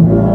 Amen.